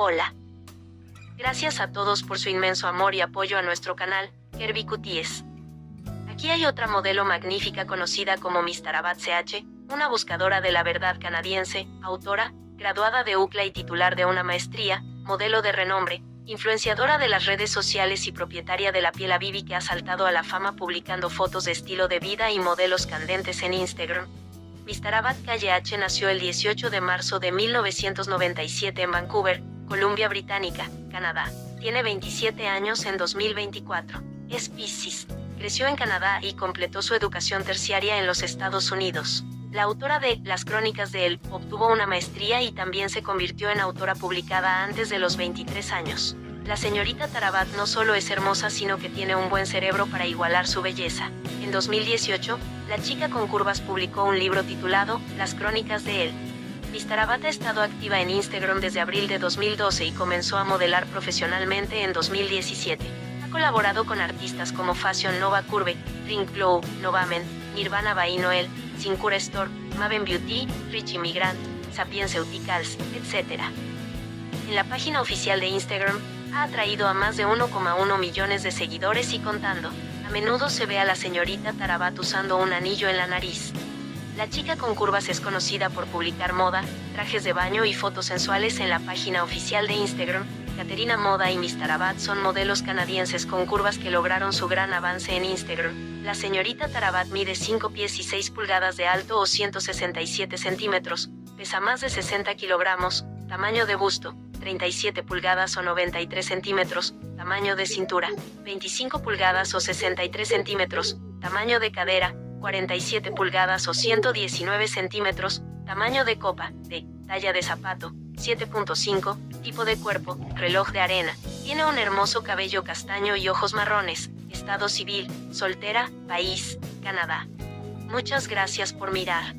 Hola. Gracias a todos por su inmenso amor y apoyo a nuestro canal, Kirby Cuties. Aquí hay otra modelo magnífica conocida como Mr. Abad CH, una buscadora de la verdad canadiense, autora, graduada de UCLA y titular de una maestría, modelo de renombre, influenciadora de las redes sociales y propietaria de la piel Avivi que ha saltado a la fama publicando fotos de estilo de vida y modelos candentes en Instagram. Abad KH nació el 18 de marzo de 1997 en Vancouver, Columbia Británica, Canadá. Tiene 27 años en 2024. Es Piscis. Creció en Canadá y completó su educación terciaria en los Estados Unidos. La autora de Las Crónicas de él obtuvo una maestría y también se convirtió en autora publicada antes de los 23 años. La señorita Tarabat no solo es hermosa, sino que tiene un buen cerebro para igualar su belleza. En 2018, la chica con curvas publicó un libro titulado Las Crónicas de él. Miss Tarabat ha estado activa en Instagram desde abril de 2012 y comenzó a modelar profesionalmente en 2017. Ha colaborado con artistas como Fashion Nova Curve, Ring Glow, Novamen, Nirvana by Noel, Sincura Store, Maven Beauty, Rich Immigrant, Sapienseuticals, etc. En la página oficial de Instagram, ha atraído a más de 1,1 millones de seguidores y contando. A menudo se ve a la señorita Tarabat usando un anillo en la nariz. La chica con curvas es conocida por publicar moda, trajes de baño y fotos sensuales en la página oficial de Instagram. Caterina Moda y Miss Tarabat son modelos canadienses con curvas que lograron su gran avance en Instagram. La señorita Tarabat mide 5 pies y 6 pulgadas de alto o 167 centímetros, pesa más de 60 kilogramos, tamaño de busto, 37 pulgadas o 93 centímetros, tamaño de cintura, 25 pulgadas o 63 centímetros, tamaño de cadera, 47 pulgadas o 119 centímetros, tamaño de copa, de, talla de zapato, 7.5, tipo de cuerpo, reloj de arena, tiene un hermoso cabello castaño y ojos marrones, estado civil, soltera, país, Canadá. Muchas gracias por mirar.